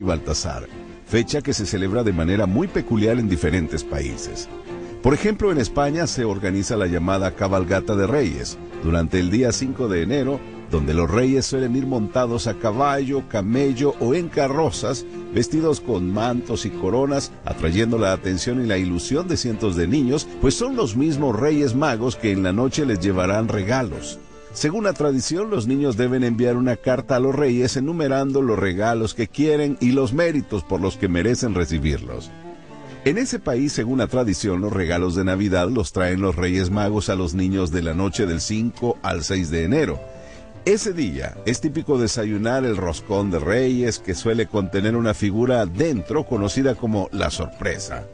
Baltasar, fecha que se celebra de manera muy peculiar en diferentes países. Por ejemplo, en España se organiza la llamada cabalgata de reyes, durante el día 5 de enero, donde los reyes suelen ir montados a caballo, camello o en carrozas, vestidos con mantos y coronas, atrayendo la atención y la ilusión de cientos de niños, pues son los mismos reyes magos que en la noche les llevarán regalos. Según la tradición, los niños deben enviar una carta a los reyes enumerando los regalos que quieren y los méritos por los que merecen recibirlos. En ese país, según la tradición, los regalos de Navidad los traen los Reyes Magos a los niños de la noche del 5 al 6 de enero. Ese día es típico desayunar el roscón de reyes que suele contener una figura dentro conocida como la sorpresa.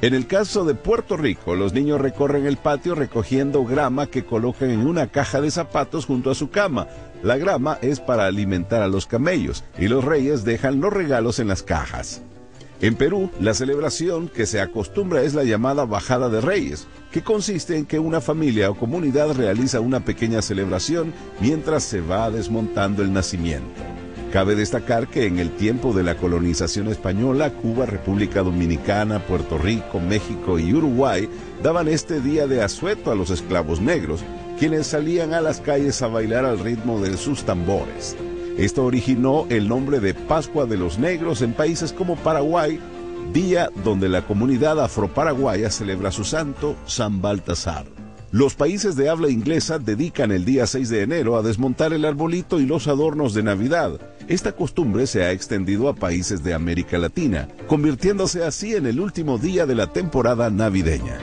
En el caso de Puerto Rico, los niños recorren el patio recogiendo grama que colocan en una caja de zapatos junto a su cama. La grama es para alimentar a los camellos y los reyes dejan los regalos en las cajas. En Perú, la celebración que se acostumbra es la llamada Bajada de Reyes, que consiste en que una familia o comunidad realiza una pequeña celebración mientras se va desmontando el nacimiento. Cabe destacar que en el tiempo de la colonización española, Cuba, República Dominicana, Puerto Rico, México y Uruguay daban este día de asueto a los esclavos negros, quienes salían a las calles a bailar al ritmo de sus tambores. Esto originó el nombre de Pascua de los Negros en países como Paraguay, día donde la comunidad afroparaguaya celebra su santo, San Baltasar. Los países de habla inglesa dedican el día 6 de enero a desmontar el arbolito y los adornos de Navidad. Esta costumbre se ha extendido a países de América Latina, convirtiéndose así en el último día de la temporada navideña.